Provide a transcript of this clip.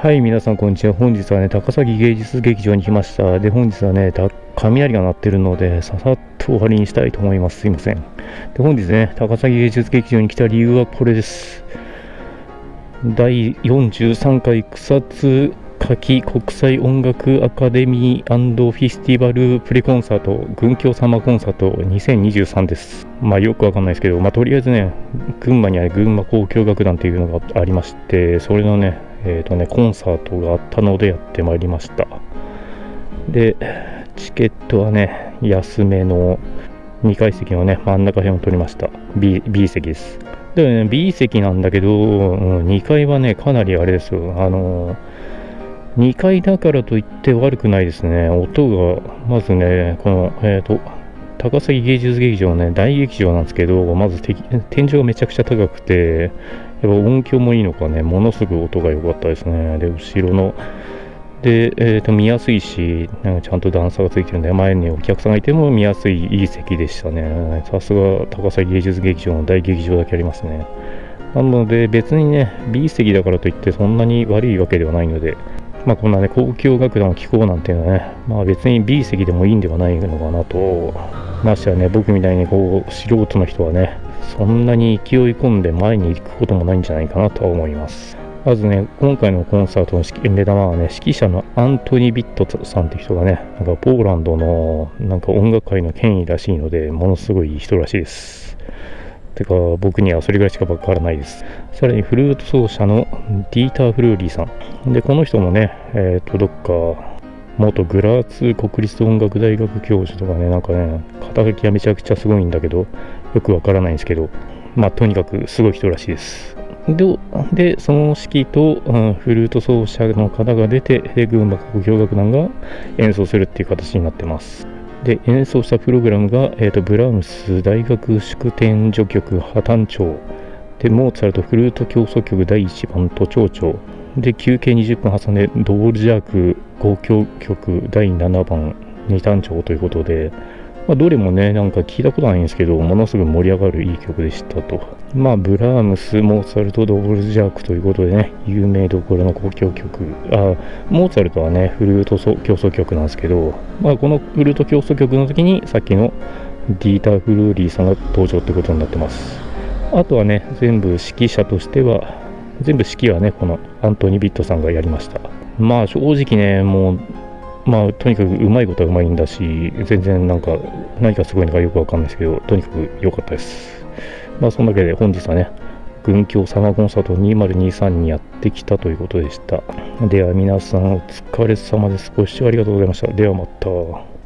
はい、皆さん、こんにちは。本日はね、高崎芸術劇場に来ました。で、本日はね、雷が鳴ってるので、ささっと終わりにしたいと思います。すいません。で、本日ね、高崎芸術劇場に来た理由はこれです。第43回草津夏季国際音楽アカデミーフェスティバルプレコンサート群青サマーコンサート2023です。まあよくわかんないですけど、まあとりあえずね、群馬にある群馬交響楽団っていうのがありまして、それのね、えっ、ー、とね、コンサートがあったのでやってまいりました。で、チケットはね、安めの2階席のね、真ん中辺を取りました。B, B 席です。でね、B 席なんだけど、うん、2階はね、かなりあれですよ。あの2階だからといって悪くないですね。音が、まずね、この、えっ、ー、と、高崎芸術劇場ね、大劇場なんですけど、まず天井がめちゃくちゃ高くて、やっぱ音響もいいのかね、ものすごい音が良かったですね。で、後ろの、で、えー、と見やすいし、なんかちゃんと段差がついてるんで、前にお客さんがいても見やすいいい席でしたね。さすが高崎芸術劇場の大劇場だけありますね。なので、別にね、B 席だからといってそんなに悪いわけではないので、まあ、こんなね、交響楽団を聴こうなんていうのはね、まあ別に B 席でもいいんではないのかなと、ましてはね、僕みたいにこう、素人の人はね、そんなに勢い込んで前に行くこともないんじゃないかなとは思います。まずね、今回のコンサートの目玉はね、指揮者のアントニー・ビットさんって人がね、なんかポーランドのなんか音楽界の権威らしいので、ものすごいいい人らしいです。てか、僕にはそれぐらいしかわからないです。さらにフルート奏者のディーター・フルーリーさん。で、この人もね、えっ、ー、と、どっか、元グラーツ国立音楽大学教授とかね、なんかね、肩書きはめちゃくちゃすごいんだけど、よくわからないんですけど、まあ、とにかくすごい人らしいです。で、でその指揮と、うん、フルート奏者の方が出て、群馬国教楽団が演奏するっていう形になってます。で、演奏したプログラムが、えーと、ブラームス大学祝典序曲破綻調で、モーツァルトフルート競争曲第1番都庁長で、休憩20分挟んで、ドールジャーク交響曲第7番二単調ということで、まあ、どれもね、なんか聞いたことないんですけど、ものすごい盛り上がるいい曲でしたと。まあ、ブラームス、モーツァルト、ドールジャークということでね、有名どころの交響曲。あ、モーツァルトはね、フルート競争曲なんですけど、まあ、このフルート競争曲の時に、さっきのディーター・フルーリーさんが登場ってことになってます。あとはね、全部指揮者としては、全部指揮はね、このアントニー・ビットさんがやりました。まあ正直ね、もう、まあとにかくうまいことはうまいんだし、全然なんか何かすごいのかよくわかんないですけど、とにかく良かったです。まあそんだけで本日はね、群青サマーコンサート2023にやってきたということでした。では皆さんお疲れ様です。ご視聴ありがとうございました。ではまた。